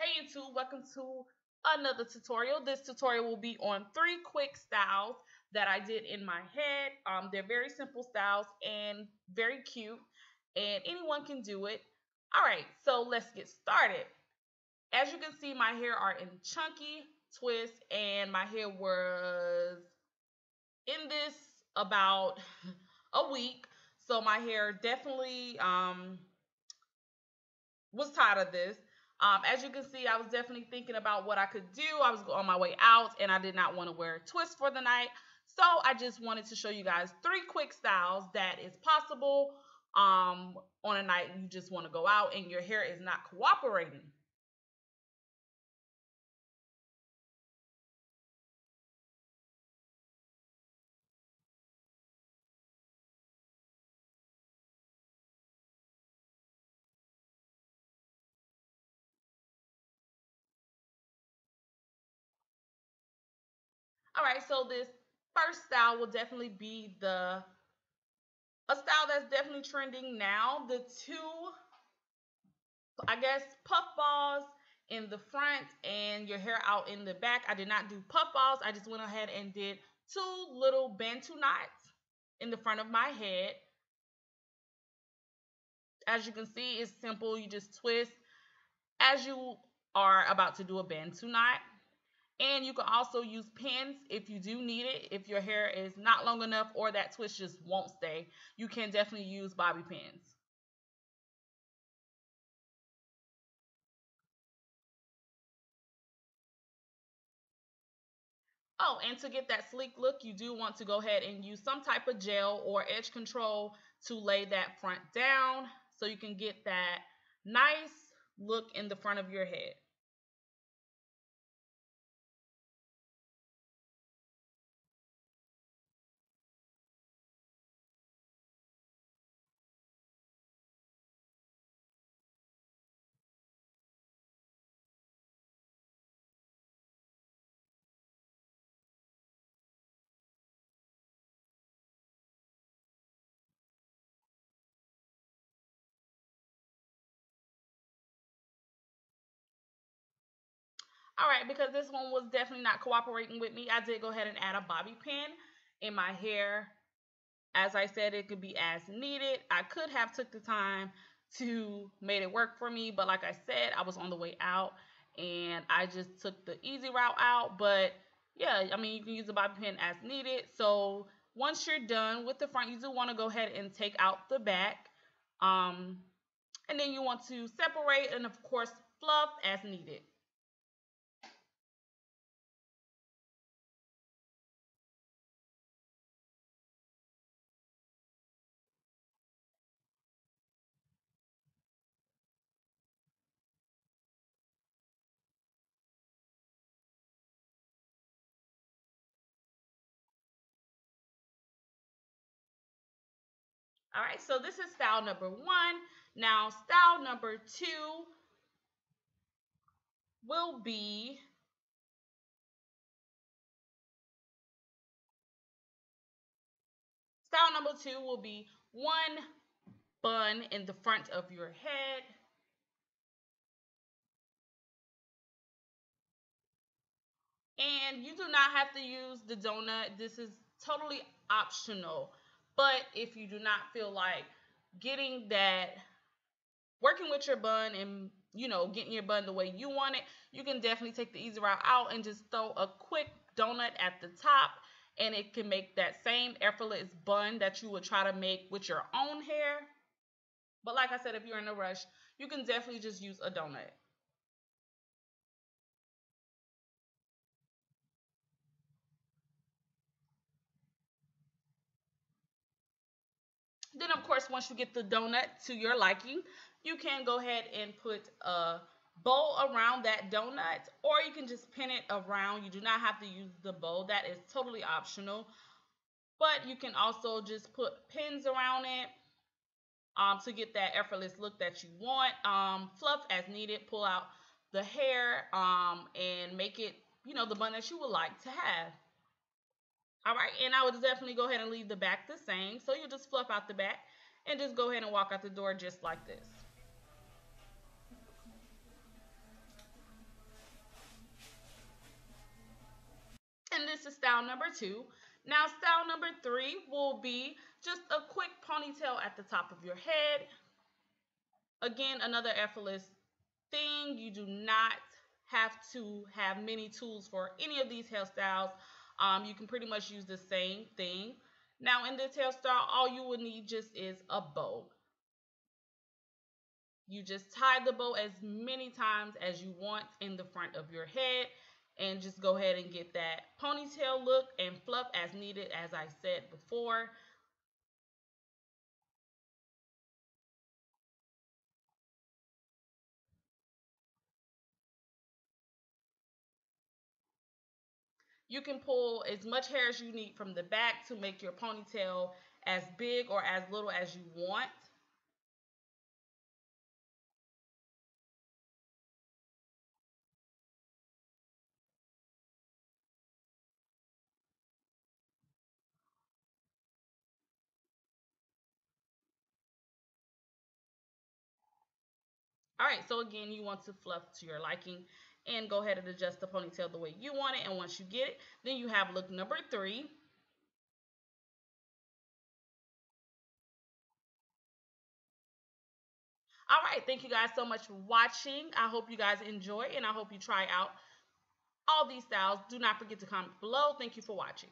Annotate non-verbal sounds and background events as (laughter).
Hey YouTube, welcome to another tutorial. This tutorial will be on three quick styles that I did in my head. Um, they're very simple styles and very cute and anyone can do it. All right, so let's get started. As you can see, my hair are in chunky twists and my hair was in this about (laughs) a week. So my hair definitely um, was tired of this. Um, as you can see, I was definitely thinking about what I could do. I was on my way out and I did not want to wear a twist for the night. So I just wanted to show you guys three quick styles that is possible um, on a night you just want to go out and your hair is not cooperating. All right, so this first style will definitely be the a style that's definitely trending now. The two, I guess, puff balls in the front and your hair out in the back. I did not do puff balls. I just went ahead and did two little bantu knots in the front of my head. As you can see, it's simple. You just twist as you are about to do a bantu knot. And you can also use pins if you do need it. If your hair is not long enough or that twist just won't stay, you can definitely use bobby pins. Oh, and to get that sleek look, you do want to go ahead and use some type of gel or edge control to lay that front down so you can get that nice look in the front of your head. All right, because this one was definitely not cooperating with me, I did go ahead and add a bobby pin in my hair. As I said, it could be as needed. I could have took the time to made it work for me, but like I said, I was on the way out and I just took the easy route out. But yeah, I mean, you can use the bobby pin as needed. So once you're done with the front, you do want to go ahead and take out the back. Um, and then you want to separate and of course fluff as needed. All right, so this is style number one. Now, style number two will be style number two will be one bun in the front of your head. And you do not have to use the donut. This is totally optional. But if you do not feel like getting that, working with your bun and you know getting your bun the way you want it, you can definitely take the easy route out and just throw a quick donut at the top, and it can make that same effortless bun that you would try to make with your own hair. But like I said, if you're in a rush, you can definitely just use a donut. Then, of course, once you get the donut to your liking, you can go ahead and put a bow around that donut or you can just pin it around. You do not have to use the bow. That is totally optional. But you can also just put pins around it um, to get that effortless look that you want. Um, fluff as needed. Pull out the hair um, and make it, you know, the bun that you would like to have. All right, and I would definitely go ahead and leave the back the same. So you'll just fluff out the back and just go ahead and walk out the door just like this. And this is style number two. Now style number three will be just a quick ponytail at the top of your head. Again, another effortless thing. You do not have to have many tools for any of these hairstyles. Um, you can pretty much use the same thing. Now, in this hairstyle, all you will need just is a bow. You just tie the bow as many times as you want in the front of your head and just go ahead and get that ponytail look and fluff as needed as I said before. You can pull as much hair as you need from the back to make your ponytail as big or as little as you want. All right, so again, you want to fluff to your liking and go ahead and adjust the ponytail the way you want it. And once you get it, then you have look number three. All right, thank you guys so much for watching. I hope you guys enjoy and I hope you try out all these styles. Do not forget to comment below. Thank you for watching.